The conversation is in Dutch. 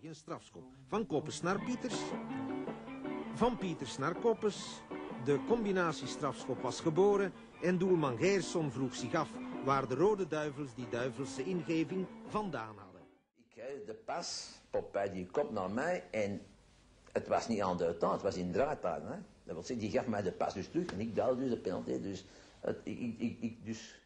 geen een strafschop. Van Koppes naar Pieters. Van Pieters naar Koppes. De combinatie strafschop was geboren en doelman Geerson vroeg zich af waar de Rode Duivels die duivelse ingeving vandaan hadden. Ik kreeg de pas, Popeye die komt naar mij en het was niet aan de taal, het was in draaitaal. Hè? Dat wil zeggen, die gaf mij de pas dus terug en ik duwde dus de penalty. Dus, het, ik, ik, ik, dus,